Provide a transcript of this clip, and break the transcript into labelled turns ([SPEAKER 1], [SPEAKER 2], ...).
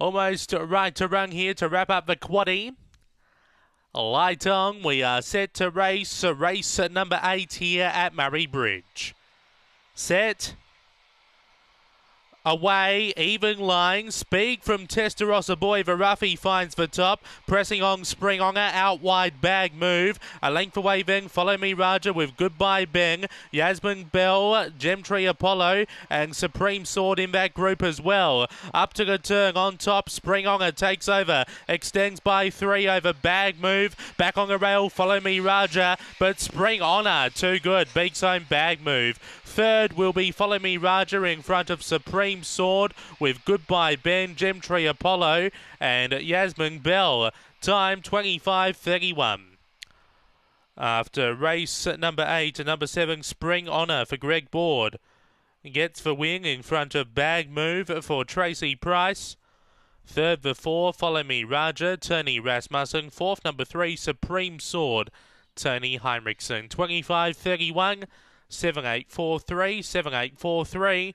[SPEAKER 1] Almost right to run here to wrap up the quaddy. Light on, we are set to race, race number eight here at Murray Bridge. Set. Away, even line, speed from Testarossa Boy. Varafi finds the top, pressing on Spring Honor, out wide bag move. A length away then, follow me Raja with Goodbye Ben, Yasmin Bell, Gemtree Apollo, and Supreme Sword in that group as well. Up to the turn on top, Spring Honor takes over, extends by three over bag move. Back on the rail, follow me Raja, but Spring Honor, too good, beats home bag move. Third will be Follow Me Raja in front of Supreme Sword with Goodbye Ben, Gemtree Apollo, and Yasmin Bell. Time 25.31. After race number eight and number seven, Spring Honor for Greg Board. Gets the win in front of Bag Move for Tracy Price. Third, the four, Follow Me Raja, Tony Rasmussen. Fourth, number three, Supreme Sword, Tony Heinrichsen. 25 31, 7843, 7843.